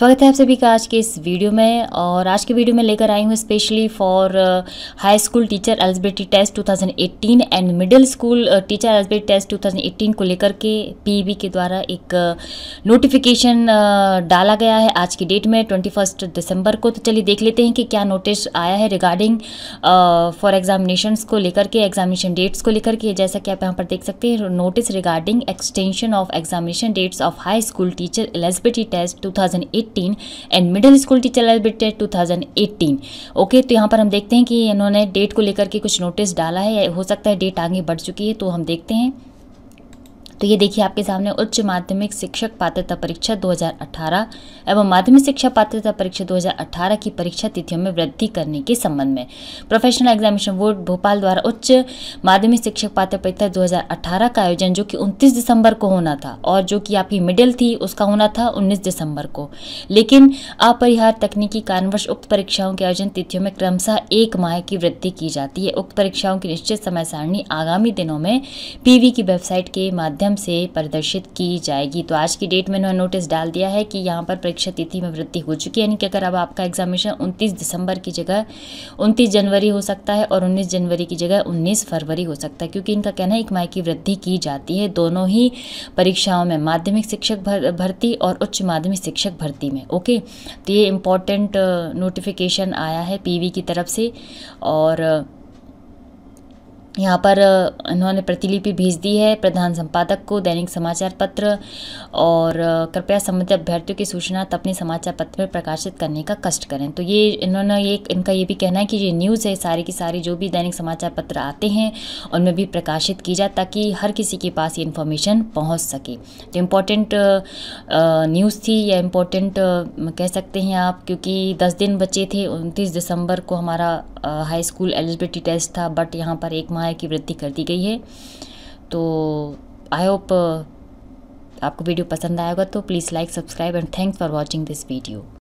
स्वागत है आप सभी का आज के इस वीडियो में। और आज के वीडियो में लेकर आई हूँ specially for high school teacher eligibility test 2018 and middle school teacher eligibility test 2018 को लेकर के पीईबी के द्वारा एक नोटिफिकेशन uh, uh, डाला गया है आज की डेट में ट्वेंटी दिसंबर को। तो चलिए देख लेते हैं कि क्या नोटिस आया है रिगार्डिंग फॉर एग्जामिनेशन को लेकर के एग्जामिनेशन डेट्स को लेकर के। जैसा कि आप यहाँ पर देख सकते हैं notice regarding extension of examination dates of high school teacher eligibility test two 2018 and middle school teacher eligibility 2018 okay तो यहाँ पर हम देखते हैं कि इन्होंने डेट को लेकर के कुछ नोटिस डाला है हो सकता है डेट आगे बढ़ चुकी है तो हम देखते हैं। तो ये देखिए आपके सामने उच्च माध्यमिक शिक्षक पात्रता परीक्षा 2018 एवं माध्यमिक शिक्षा पात्रता परीक्षा 2018 की परीक्षा तिथियों में वृद्धि करने के संबंध में। प्रोफेशनल एग्जामिनेशन बोर्ड भोपाल द्वारा उच्च माध्यमिक शिक्षक पात्र परीक्षा 2018 का आयोजन जो कि 29 दिसंबर को होना था और जो कि आपकी मिडिल थी, उसका होना था उन्नीस दिसंबर को। लेकिन अपरिहार तकनीकी कारणवश उक्त परीक्षाओं के आयोजन तिथियों में क्रमशः एक माह की वृद्धि की जाती है। उक्त परीक्षाओं की निश्चित समय सारणी आगामी दिनों में पीवी की वेबसाइट के माध्यम माध्यम से प्रदर्शित की जाएगी। तो आज की डेट में उन्होंने नोटिस डाल दिया है कि यहाँ पर परीक्षा तिथि में वृद्धि हो चुकी है। यानी कि अगर अब आपका एग्जामिनेशन 29 दिसंबर की जगह 29 जनवरी हो सकता है और 19 जनवरी की जगह 19 फरवरी हो सकता है, क्योंकि इनका कहना है एक माह की वृद्धि की जाती है। दोनों ही परीक्षाओं में माध्यमिक शिक्षक भर्ती और उच्च माध्यमिक शिक्षक भर्ती में। ओके तो ये इम्पोर्टेंट नोटिफिकेशन आया है पीवी की तरफ़ से। और यहाँ पर इन्होंने प्रतिलिपि भेज दी है प्रधान संपादक को दैनिक समाचार पत्र और कृपया संबंधित अभ्यर्थियों की सूचना अपने समाचार पत्र में प्रकाशित करने का कष्ट करें। तो ये इन्होंने ये इनका ये भी कहना है कि ये न्यूज़ है, सारी की सारी जो भी दैनिक समाचार पत्र आते हैं, उनमें भी प्रकाशित की जाए ताकि हर किसी के पास ये इन्फॉर्मेशन पहुँच सके। तो इम्पोर्टेंट न्यूज़ थी या इम्पोर्टेंट कह सकते हैं आप, क्योंकि दस दिन बचे थे, उनतीस दिसंबर को हमारा हाई स्कूल एलिजिबिलिटी टेस्ट था, बट यहाँ पर एक माह की वृद्धि कर दी गई है। तो आई होप आपको वीडियो पसंद आएगा तो please like subscribe and thanks for watching this video